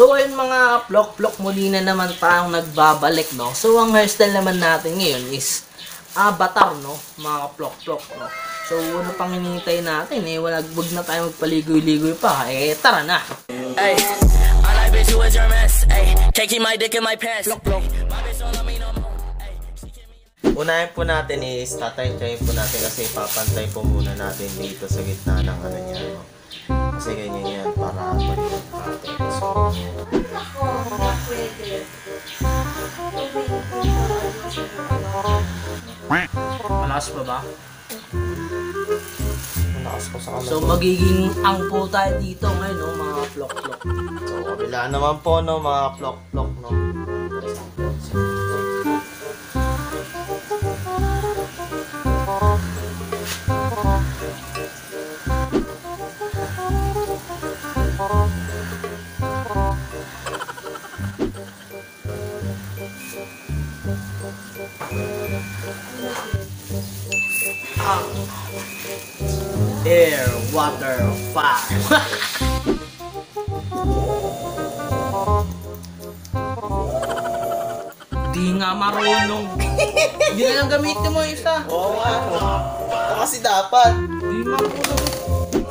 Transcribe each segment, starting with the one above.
So ayun mga plok-plok muli na naman tayong nagbabalik no. So ang hairstyle naman natin ngayon is avatar no, mga plok-plok no. So ano pang hinihintay natin eh, wala wag na tayo magpaligoy-ligoy pa. Eh tara na. Ay, all I bitch you is your mess. Ay, can't keep my dick in my pants. Look, look. My bitch don't love me no more. Ay, she give me Unahin po natin is tatay-tayin po natin kasi papantay po muna natin dito sa gitna ng ano niya. No? Kasi ganyan yan para maging natin. So, Malakas pa ba? malakas po sa. So magiging angko tayo dito ngayon no, mga plok-plok. So, kabila naman po no, mga plok-plok no. Air, water, fire. Di nga marunong. Di na lang gamitin mo isa. Oo nga. Ito kasi dapat. Di marunong.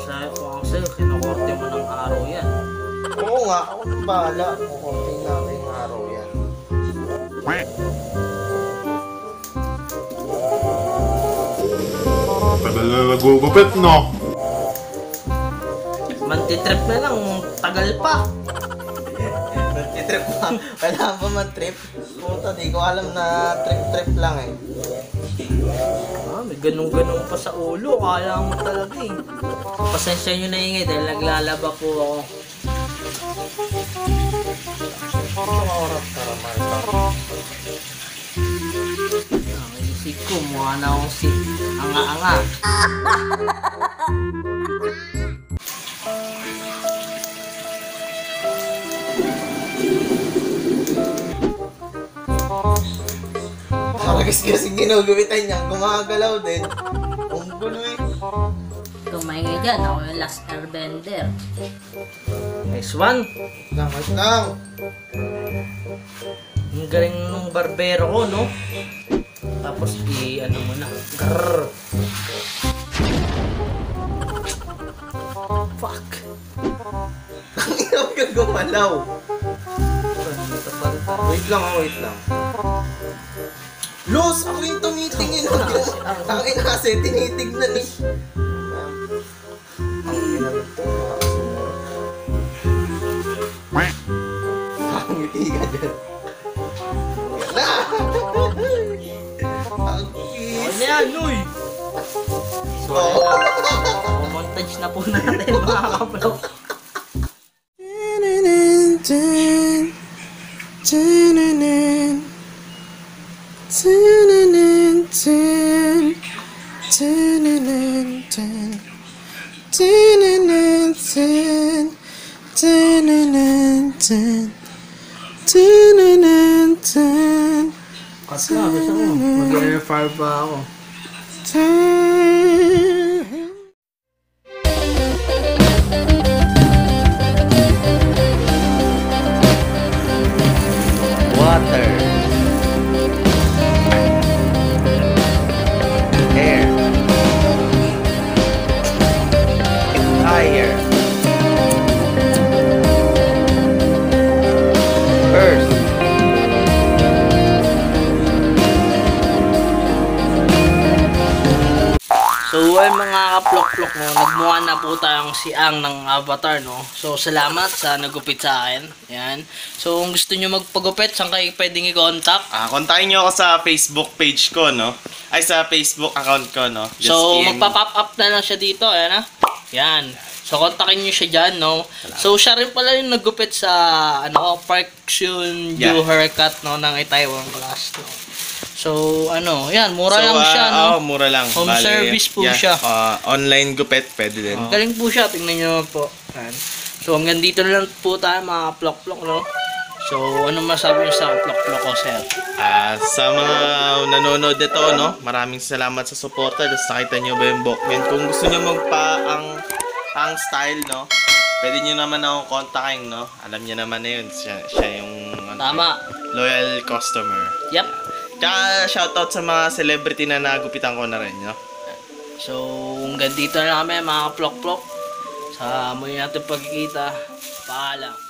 Sabi ko ako sa'yo, kinukorte mo ng araw yan. Oo nga, ako nang bahala. Kukunting natin yung araw yan. Tagal na nagugupit, no? Mantitrip na lang, tagal pa. Trip pa. Kailangan ba man-trip? Puta, di ko alam na trip-trip lang eh. Ah, may ganun-ganun pa sa ulo. Kaya mo talaga eh. Pasensya nyo na ingay dahil naglalaba po ako. Ito oras para isip ko, mukha na akong si anga-anga. Paragas kasi ginugupitan niya, gumagalaw din. Ang gulo eh. Tumingay dyan, ako yung last airbender. Nice one. Lang, wait lang. Ang galing nung barbero ko, no? Tapos i ano mo na. Grrr. Fuck. Ang ina ka gumalaw. Wait lang, ah, wait lang. Los, ako yung tumitingin. Ang ina kasi, tinitignan eh. Ang ina yan, Uy? Oh. Montage na po natin, mga kablog. Cut na, gusto mo. Mag-air fire pa ako. Water. So, ay mga kaplok-plok no, nagmukha na po tayong si Ang ng avatar, no? So, salamat sa nagupit sa akin. Yan. So, kung gusto nyo magpagupit, saan kayo pwedeng i-contact? Ah, kontakin nyo ako sa Facebook page ko, no? Ay, sa Facebook account ko, no? Just So, PM. magpa-pop up na lang siya dito, ayan ha? Yan. So, kontakin nyo siya dyan, no? So, siya rin pala yung nagupit sa, ano, Park Shun Yeah. Haircut, no, ng Taiwan class, no? So, ano, yan, mura So, lang siya, no? Oo, mura lang. Home service po siya. ah, online gupit, pwede din. Galing po siya, tingnan nyo po. Yan. So, hanggang dito na lang po tayo, mga plok-plok, no? So, ano masabi niyo sa plok-plok ko, sir? Ah, sa mga nanonood nito, no? Maraming salamat sa suporta. Tapos nakita nyo ba yung Bokmen? Kung gusto nyo magpa ang ang style, no? Pwede nyo naman akong kontakin, no? Alam niya naman na yun. Siya, siya yung ano, Tama. loyal customer. Yep. Tsaka shoutout sa mga celebrity na nagupitan ko na rin, no? So, hanggang dito na kami mga plok-plok. Sa muli natin pagkikita. Paalam.